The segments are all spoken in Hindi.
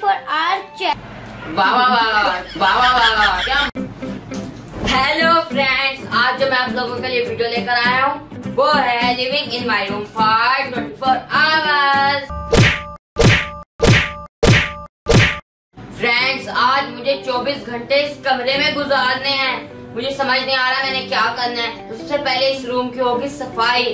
फोर वाह क्या हेलो फ्रेंड्स आज जो मैं आप लोगों के लिए वीडियो लेकर आया हूँ, वो है living in my room for 24 hours friends आज मुझे 24 घंटे इस कमरे में गुजारने हैं। मुझे समझ नहीं आ रहा मैंने क्या करना है। तो सबसे पहले इस रूम की होगी सफ़ाई।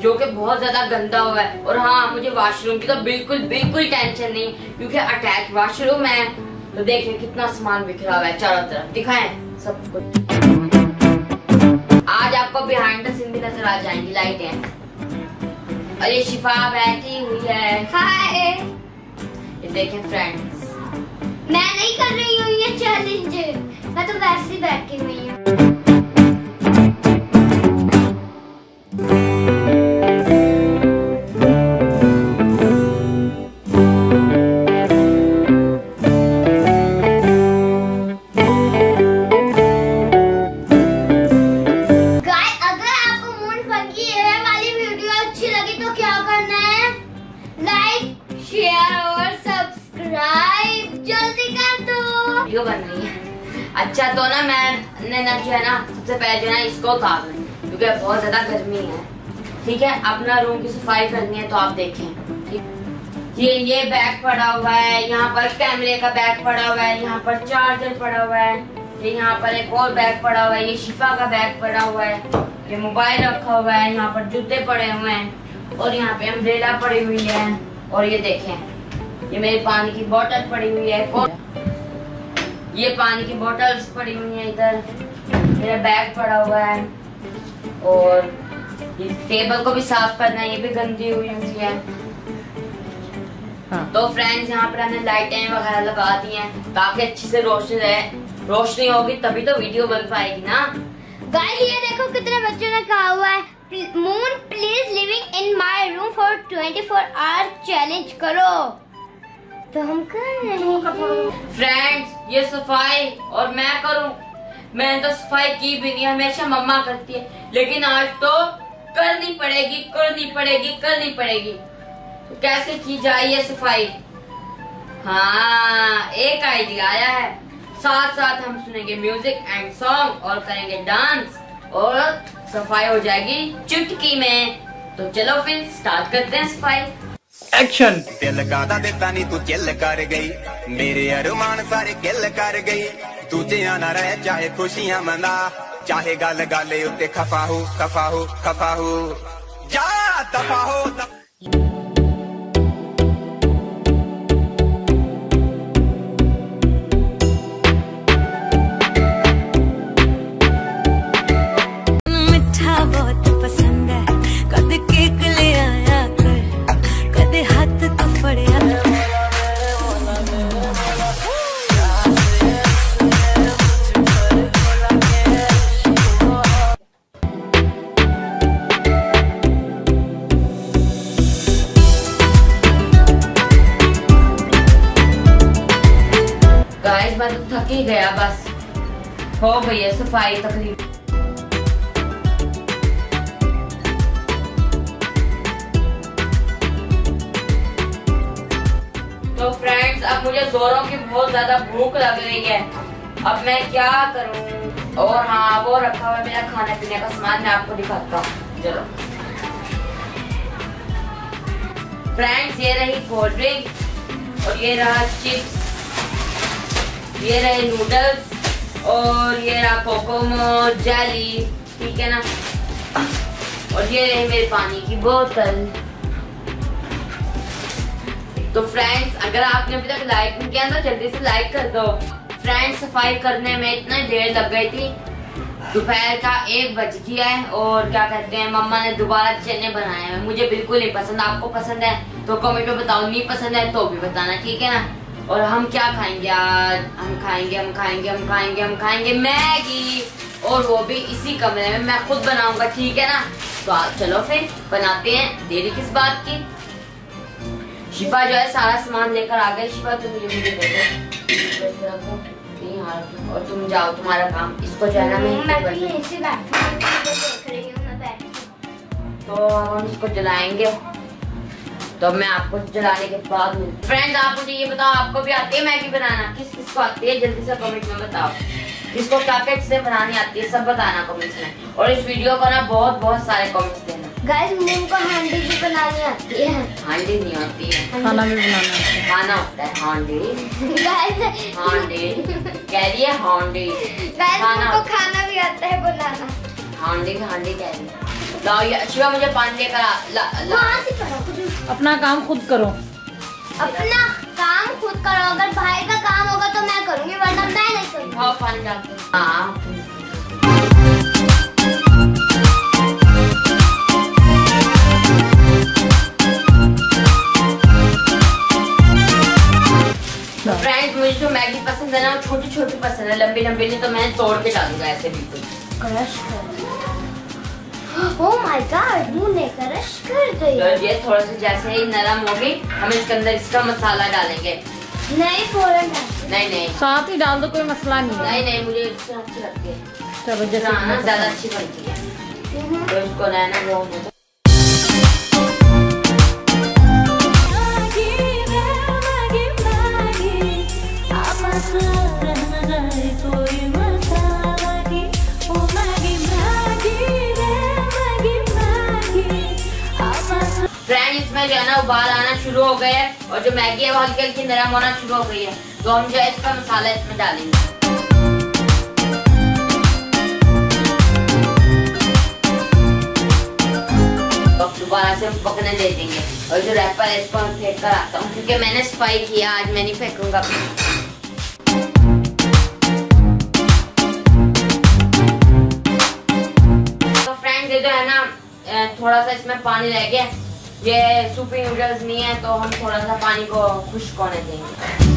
जो कि बहुत ज़्यादा गंदा हुआ है। और हाँ मुझे वॉशरूम की तो बिल्कुल बिल्कुल टेंशन नहीं क्योंकि अटैच वॉशरूम है। तो देखिए कितना सामान बिखरा हुआ है चारों तरफ़। दिखाएँ सब कुछ। आज आपको बिहाइंड द सीन भी नज़र आ जाएँगी लाइटें और ये शिफा बैठी हुई है। हाय ये देखें फ्रेंड्स मैं नहीं कर रही हूँ ये चैलेंज मैं तो वैसे ही बैठी हुई हूँ। वीडियो बन रही है। अच्छा तो ना मैंने ना जो है ना, सबसे पहले जो है ना इसको उतार दूँ क्योंकि बहुत ज़्यादा गर्मी है। ठीक है? अपना रूम की सफ़ाई करनी है तो आप देखें। ये ये बैग पड़ा हुआ है, यहाँ पर कैमरे का बैग पड़ा हुआ है, यहाँ पर चार्जर पड़ा हुआ है, ये यहाँ पर एक और बैग पड़ा हुआ है, ये शिफा का बैग पड़ा हुआ है, ये मोबाइल रखा हुआ है, यहाँ पर जूते पड़े हुए हैं, और यहाँ पे अम्ब्रेला पड़ी हुई है, और ये देखें, ये मेरी पानी की बोतल पड़ी हुई है ये पानी की बॉटल्स पड़ी हुई हैं इधर। मेरा बैग पड़ा हुआ है। और ये टेबल को भी साफ़ करना है ये भी गंदी हुई हुई है। हाँ। तो फ्रेंड्स यहाँ पर हमने लाइटें वगैरह लगा दी हैं ताकि अच्छी से रोशनी रहे। रोशनी होगी तभी तो वीडियो बन पाएगी ना। गाइस ये देखो कितने बच्चों ने कहा हुआ है। Moon please living in my room for 24 hour challenge करो। तो हम कर रहे हैं। फ्रेंड्स ये सफ़ाई और मैं करूँ। मैंने तो सफ़ाई की भी नहीं हमेशा मम्मा करती है। लेकिन आज तो करनी पड़ेगी करनी पड़ेगी करनी पड़ेगी। तो कैसे की जाए ये सफ़ाई? हाँ एक आइडिया आया है। साथ साथ हम सुनेंगे म्यूज़िक एंड सॉन्ग और करेंगे डांस और सफ़ाई हो जाएगी चुटकी में। तो चलो फिर स्टार्ट करते हैं सफ़ाई। एक्शन दिल का देता नहीं, तू चिल कर गई। मेरे अरमान सारे किल कर गई। तू ना रह, चाहे खुशियाँ मना चाहे गल गाले उते खफा हो खफा हो खफा हो। जा, दफ़ा हो, दफ़ा बस। हो गई है सफ़ाई तकरीब तो फ्रेंड्स अब मुझे जोरों की बहुत ज़्यादा भूख लग रही है। अब मैं क्या करूँ? और हाँ वो रखा हुआ मेरा खाने पीने का सामान, मैं आपको दिखाता हूँ। चलो। फ्रेंड्स ये रही कोल्ड ड्रिंक और ये रहा चिप्स ये रहे नूडल्स और ये रहा कोकोमो जेली ठीक है ना? और ये रहे मेरे पानी की बोतल तो फ्रेंड्स अगर आपने अभी तक लाइक नहीं किया तो जल्दी से लाइक कर दो. फ्रेंड्स सफ़ाई करने में इतना देर लग गई थी. दोपहर का एक बज गया है और क्या कहते हैं, मम्मा ने दोबारा चने बनाए हैं. मुझे बिल्कुल नहीं पसंद, आपको पसंद है तो कमेंट में बताओ, नहीं पसंद है तो भी बताना, ठीक है ना? और हम क्या खाएँगे आज? हम खाएँगे हम खाएँगे हम खाएँगे हम खाएँगे मैगी। और वो भी इसी कमरे में मैं खुद बनाऊँगा ठीक है ना? तो आज चलो फिर बनाते हैं देरी किस बात की? शिफा जो है सारा सामान लेकर आ गए। शिफा तुम ये मुझे दे दो। और तुम जाओ तुम्हारा काम। इसको जो है ना मैं। तो हम इसको जलाएँगे। तो अब मैं आपको जलाने के बाद फ्रेंड्स आप मुझे ये बताओ आपको भी आती है मैगी बनाना? किस किस को आती है? जल्दी से कमेंट में बताओ। किसको क्या क्या चीज़ें बनानी आती है सब बताना कमेंट्स में। और इस वीडियो को ना बहुत बहुत सारे कमेंट्स देना। गाइस को हांडी भी बनानी आती है। हांडी नहीं होती है। खाना भी बनाना है। खाना होता है हांडी। गाइस हांडी। कह रही है हांडी। गाइस खाना को खाना भी आता है बनाना। हांडी हांडी कह रही है। लाओ ये शिवा मुझे पानी लेकर ला, ला। वहाँ से करो कुछ अपना काम खुद करो। अपना काम खुद करो अगर भाई का काम होगा तो मैं करूँगी वरना मैं नहीं करूँगी। पानी हाँ फ्रेंड्स मुझे जो मैगी पसंद है ना छोटी छोटी पसंद है लंबी लंबी नहीं तो मैं तोड़ के डालूँगा ऐसे बिल्कुल। क्रश कर ओह माय गॉड मून ने क्रश कर तो ये थोड़ा सा जैसे ही नरम होगी हम इसके अंदर इसका मसाला डालेंगे। नहीं फ़ौरन नहीं नहीं। साथ ही डाल दो कोई मसला नहीं नहीं नहीं मुझे इससे अच्छी लगती है ज़्यादा अच्छी बनती है। तो इसको रहना वो इसमें जो है ना, उबाल आना शुरू हो गए है और जो मैगी है वो हल्की हल्की नरम होना शुरू हो गई है। तो हम जो है इसका मसाला इसमें डालेंगे। तो दोबारा से पकने दे देंगे। और जो रैपर है, इसको मैं फेंक कर आता हूँ, क्योंकि मैंने सफ़ाई किया, आज मैं नहीं फेंकूँगा। तो फ्रेंड्स ये जो है ना थोड़ा सा इसमें पानी रह गया। ये सूपी नूडल्स नहीं है तो हम थोड़ा सा पानी को खुश्क होने देंगे।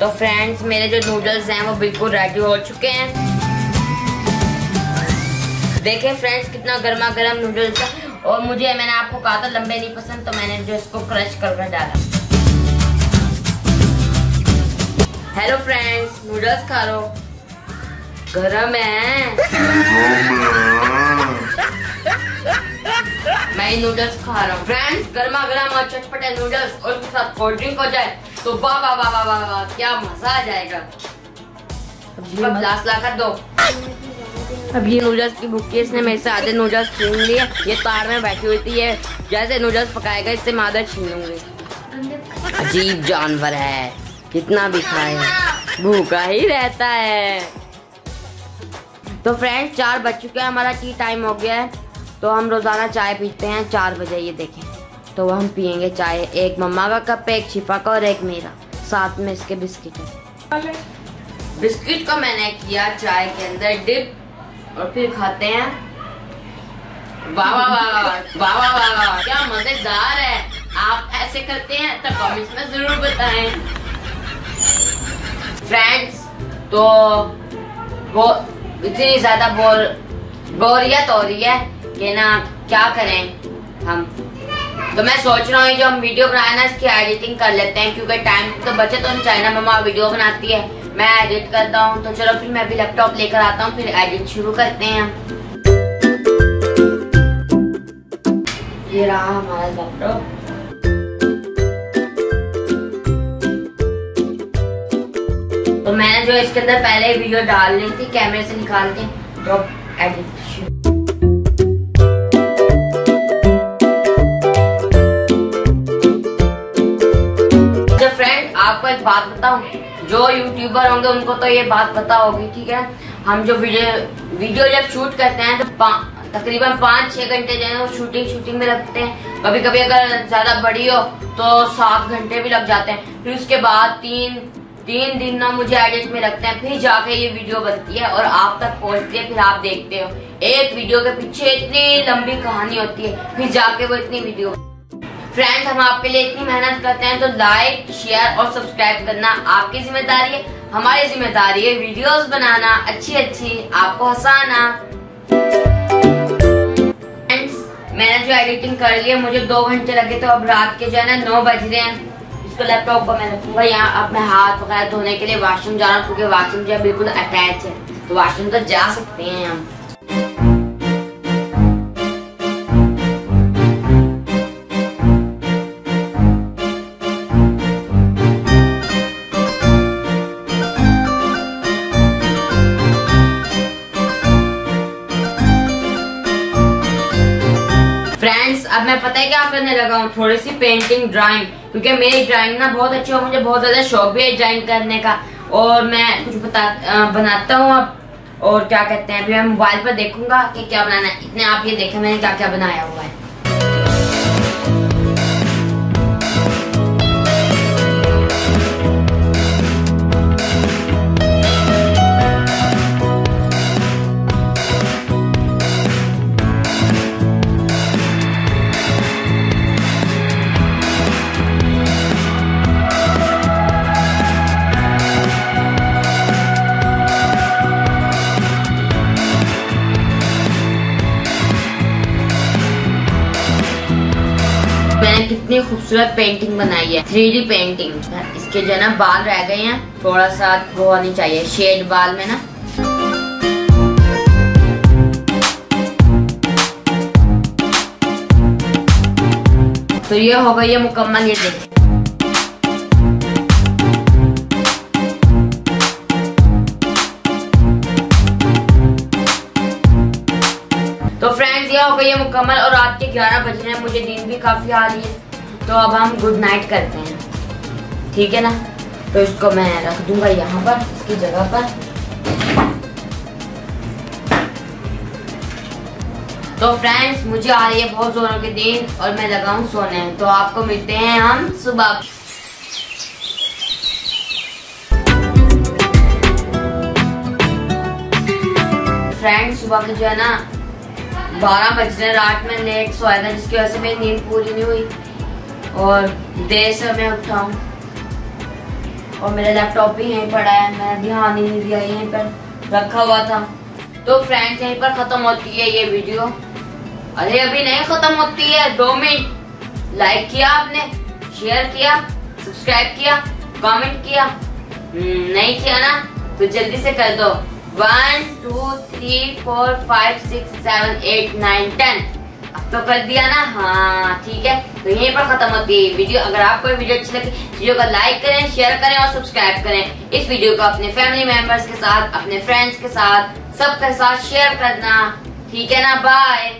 तो फ्रेंड्स मेरे जो नूडल्स हैं, वो बिल्कुल रेडी हो चुके हैं। देखें फ्रेंड्स कितना गर्मा गर्म नूडल्स है। और मुझे, मैंने आपको कहा था, लंबे नहीं पसंद तो मैंने जो इसको क्रश कर डाला। हेलो फ्रेंड्स नूडल्स खा लो गरम है। मैं नूडल्स खा रहा हूँ। फ्रेंड्स गर्मा गर्म और चटपटे नूडल्स और उसके साथ कोल्ड ड्रिंक हो जाए तो वाह वाह वाह वाह वाह वाह क्या मज़ा आ जाएगा। अब दो। अब ये नूडल्स की भुक्की इसने मेरे से आधे नूडल्स छीन लिए। ये तार में बैठी हुई थी ये। जैसे नूडल्स पकाएगा इससे मैं आधा छीन लूँगी। अजीब जानवर है। कितना भी खाए। भूखा ही रहता है। तो फ्रेंड्स चार बज चुके हैं, हमारा टी टाइम हो गया है। तो हम रोज़ाना चाय पीते हैं, चार बजे, ये देखें। तो हम पियेंगे चाय, एक मम्मा का कप एक छिपा का और एक मेरा। साथ में इसके बिस्किट है। बिस्किट को मैंने किया चाय के अंदर डिप और फिर खाते हैं। वाह क्या मज़ेदार है। आप ऐसे करते हैं तो कमेंट्स में ज़रूर बताएँ। फ्रेंड्स तो वो इतनी ज़्यादा बोर, बोरियत हो रही है कि ना क्या करें हम। तो मैं सोच रहा हूँ जो हम वीडियो बनाए ना, इसकी एडिटिंग कर लेते हैं, क्योंकि टाइम तो बचे तो ना मम्मा वीडियो बनाती है। मैं एडिट करता हूँ तो चलो फिर मैं अभी लैपटॉप लेकर आता हूँ, फिर एडिट शुरू करते हैं हम। ये रहा हमारा लैपटॉप तो मैंने जो इसके अंदर पहले वीडियो डाल ली थी कैमरे से निकाल के तो एडिट अच्छा आपको एक बात बताऊँ, जो यूट्यूबर होंगे, उनको तो ये बात पता होगी, ठीक है? हम जो वीडियो वीडियो जब शूट करते हैं तो पा- तकरीबन पाँच छह घंटे जो है वो शूटिंग शूटिंग में लगते हैं। कभी कभी अगर ज़्यादा बड़ी हो तो सात घंटे भी लग जाते हैं। फिर उसके बाद तीन तीन दिन ना मुझे एडिट में रखते हैं, फिर जाके ये वीडियो बनती है और आप तक पहुँचती है, फिर आप देखते हो। एक वीडियो के पीछे इतनी लंबी कहानी होती है, फिर जाके वो इतनी वीडियो फ्रेंड्स हम आपके लिए इतनी मेहनत करते हैं तो लाइक शेयर और सब्सक्राइब करना आपकी ज़िम्मेदारी है। हमारी ज़िम्मेदारी है वीडियोस बनाना अच्छी अच्छी आपको हंसाना। फ्रेंड्स मैंने जो एडिटिंग कर ली है, मुझे दो घंटे लगे तो अब रात के जो है ना, नौ बज रहे हैं। इसको लैपटॉप को मैं रखूँगा यहाँ अब मैं हाथ वगैरह धोने के लिए वॉशरूम जा रहा हूँ, क्योंकि वॉशरूम जो है बिल्कुल अटैच है। तो वॉशरूम तो जा सकते हैं हम। फ्रेंड्स अब मैं पता है क्या करने लगा हूँ? थोड़ी सी पेंटिंग ड्राइंग क्योंकि मेरी ड्राइंग ना बहुत अच्छी और मुझे बहुत ज़्यादा शौक भी है ड्राइंग करने का। और मैं कुछ बता बनाता हूँ अब। और क्या कहते हैं, अभी मैं मोबाइल पर देखूँगा कि क्या बनाना है। इतने आप ये देखें मैंने क्या क्या बनाया हुआ है। खूबसूरत पेंटिंग बनाई है थ्री डी पेंटिंग इसके जो है ना, बाल रह गए हैं थोड़ा सा वो होनी चाहिए शेड बाल में ना। तो ये हो गई है मुकम्मल, ये देखिए तो फ्रेंड्स ये हो गई है मुकम्मल और रात के 11 बज रहे हैं, मुझे नींद भी काफ़ी आ रही है। तो अब हम गुड नाइट करते हैं। ठीक है ना? तो इसको मैं रख दूँगा यहाँ पर, इसकी जगह पर। तो फ्रेंड्स मुझे आ रही है बहुत जोरों की नींद और मैं लगा हूँ सोने। तो आपको मिलते हैं हम सुबह। फ्रेंड्स सुबह के जो है ना, बारह बज रहे रात में लेट सोया था, जिसकी वजह से मेरी नींद पूरी नहीं हुई। और देर से मैं उठा हूँ। और मेरा लैपटॉप भी यहीं पड़ा है मैं ध्यान ही नहीं दिया यहीं पर रखा हुआ था। तो फ्रेंड्स यहीं पर खत्म होती है ये वीडियो अरे अभी नहीं खत्म होती है दो मिनट। लाइक किया आपने शेयर किया सब्सक्राइब किया कमेंट किया। हम्म, नहीं किया ना तो जल्दी से कर दो। One two three four five six seven eight nine ten तो कर दिया ना? हाँ ठीक है। तो यहीं पर खत्म होती है वीडियो। अगर आपको वीडियो अच्छी लगी, वीडियो को लाइक करें, शेयर करें और सब्सक्राइब करें। इस वीडियो को अपने फैमिली मेंबर्स के साथ, अपने फ्रेंड्स के साथ, सबके साथ शेयर करना। ठीक है ना? बाय